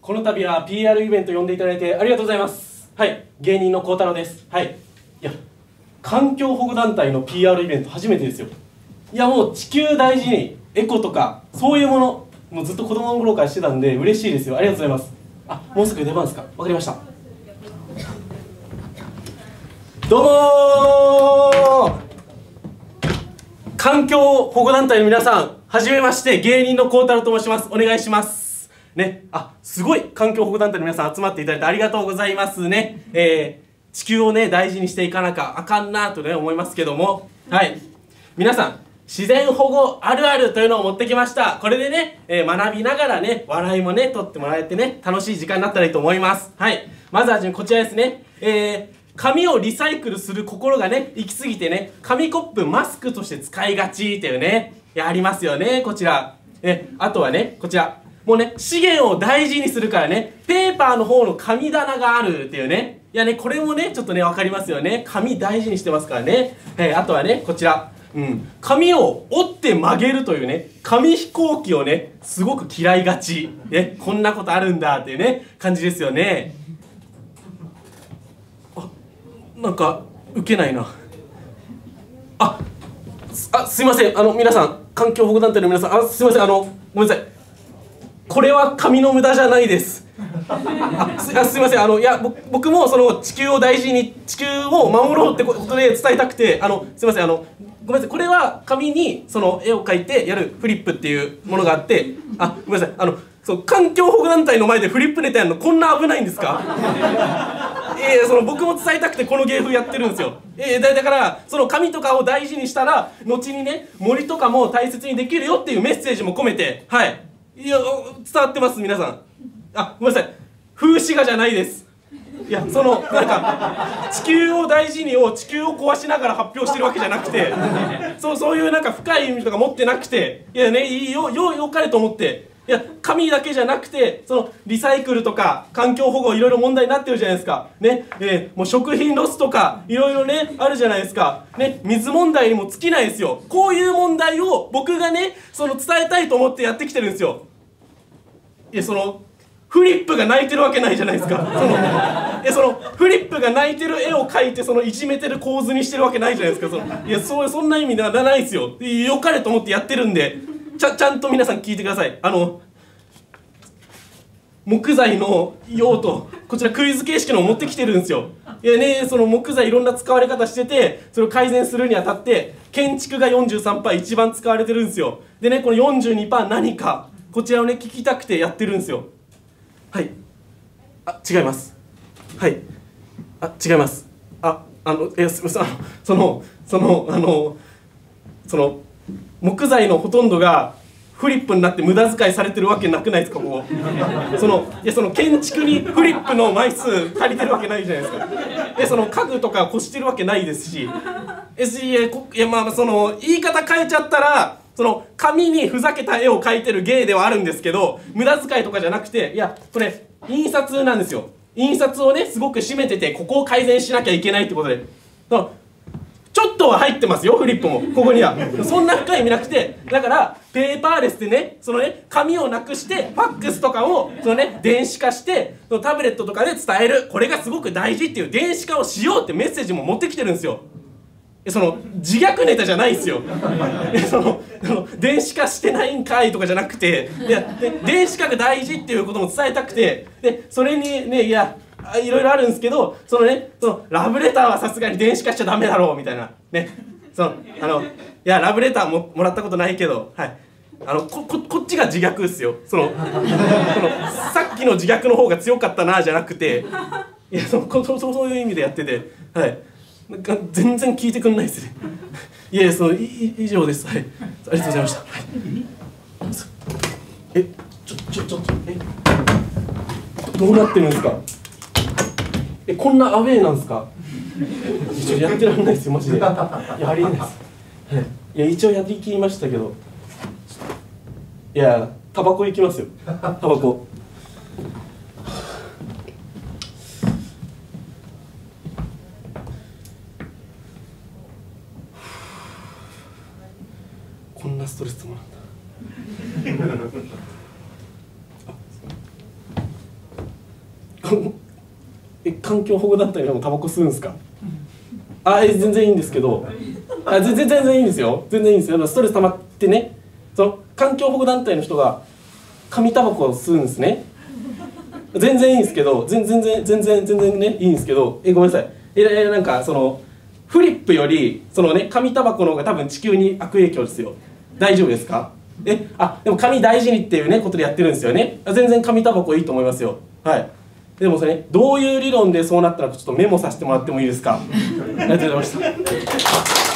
この度は PR イベント呼んでいただいてありがとうございます。はい。芸人の孝太郎です。はい。いや環境保護団体の PR イベント初めてですよ。いやもう地球大事にエコとかそういうものもうずっと子供の頃からしてたんで嬉しいですよ。ありがとうございます。あもうすぐ出番ですか？わかりました。どうも環境保護団体の皆さんはじめまして芸人の孝太郎と申します。お願いします。ね。あすごい。環境保護団体の皆さん集まっていただいてありがとうございますね。えー、地球をね大事にしていかなきゃあかんなとね思いますけども。はい。皆さん自然保護あるあるというのを持ってきました。これでね、えー、学びながらね笑いもね取ってもらえてね楽しい時間になったらいいと思います。はい。まずはじめこちらですね。えー紙をリサイクルする心がね、行き過ぎてね、紙コップマスクとして使いがちっていうね、やりますよね、こちら。え、あとはね、こちら。もうね、資源を大事にするからね、ペーパーの方の紙棚があるっていうね。いやね、これもね、ちょっとね、わかりますよね。紙大事にしてますからね。え、あとはね、こちら。うん。紙を折って曲げるというね、紙飛行機をね、すごく嫌いがち。ね、こんなことあるんだっていうね、感じですよねあ。なんか受けないなああすいません。あの皆さん環境保護団体の皆さん。あすいません。あのごめんなさい。これは紙の無駄じゃないです。あすあすいません。あのいや僕もその地球を大事に地球を守ろうってことで伝えたくてあのすいません。あのごめんなさい。これは紙にその絵を描いてやるフリップっていうものがあってあごめんなさい。あのそう環境保護団体の前でフリップネタやるのこんな危ないんですか？ええその僕も伝えたくてこの芸風やってるんですよ。ええだからその紙とかを大事にしたら後にね森とかも大切にできるよっていうメッセージも込めてはい。いや伝わってます皆さん。あごめんなさい。風刺画じゃないです。いやそのなんか地球を大事にを地球を壊しながら発表してるわけじゃなくてそうそういうなんか深い意味とか持ってなくていやねいいよよよかれと思っていや紙だけじゃなくてそのリサイクルとか環境保護いろいろ問題になってるじゃないですか。ね。えー、もう食品ロスとかいろいろねあるじゃないですか。ね。水問題にも尽きないですよ。こういう問題を僕がねその伝えたいと思ってやってきてるんですよ。いやそのフリップが泣いてるわけないじゃないですか。そのいやそのフリップが泣いてる絵を描いてそのいじめてる構図にしてるわけないじゃないですか。そのいやそそんな意味ではないですよ。よかれと思ってやってるんで。ちゃちゃんと皆さん聞いてください。あの木材の用途こちらクイズ形式の持ってきてるんですよ。いやねその木材いろんな使われ方しててそれを改善するにあたって建築が43%一番使われてるんですよ。でねこの42%何かこちらをね聞きたくてやってるんですよ。はい。あ違います。はい。あ違います。ああのえすみません。そのそのあのその木材のほとんどがフリップになって無駄遣いされてるわけなくないですかここ。そのいやその建築にフリップの枚数足りてるわけないじゃないですか。でその家具とか越してるわけないですし。えしいやまあその言い方変えちゃったらその紙にふざけた絵を描いてる芸ではあるんですけど無駄遣いとかじゃなくていやこれ印刷なんですよ。印刷をねすごく締めててここを改善しなきゃいけないってことで。ちょっとは入ってますよフリップも。ここには。そんな深い意味なくてだからペーパーレスでねそのね紙をなくしてファックスとかをそのね電子化してそのタブレットとかで伝える。これがすごく大事っていう電子化をしようってメッセージも持ってきてるんですよ。その自虐ネタじゃないですよ。その電子化してないんかいとかじゃなくて。いやで電子化が大事っていうことも伝えたくて。でそれにねいやいろいろあるんですけどそのねそのラブレターはさすがに電子化しちゃダメだろうみたいな。ね。そのあのいやラブレターももらったことないけどはい。あのこここっちが自虐ですよ。そのそのさっきの自虐の方が強かったなじゃなくていやそのそそういう意味でやっててはい。なんか全然聞いてくんないですね。いやいやそのい以上です。はい。ありがとうございました、はい、えちょちょちょえどうなってるんですか？えこんなアウェーなんですか？一応やってらんないですよマジで。いやありえないです、はい、や一応やりきりましたけど。いやタバコ行きますよ。タバコ。こんなストレスもなんだえ環境保護団体でもタバコ吸うんですか？あ全然いいんですけど。あ全然全然いいんですよ。全然いいんですよ。ストレス溜まってね。その環境保護団体の人が紙タバコを吸うんですね。全然いいんですけど。全然全然全然全然ねいいんですけど。えごめんなさい。ええなんかそのフリップよりそのね紙タバコの方が多分地球に悪影響ですよ。大丈夫ですか？えあでも紙大事にっていうねことでやってるんですよね。あ全然紙タバコいいと思いますよ。はい。でもそれ、ね、どういう理論でそうなったのかちょっとメモさせてもらってもいいですか？ありがとうございました。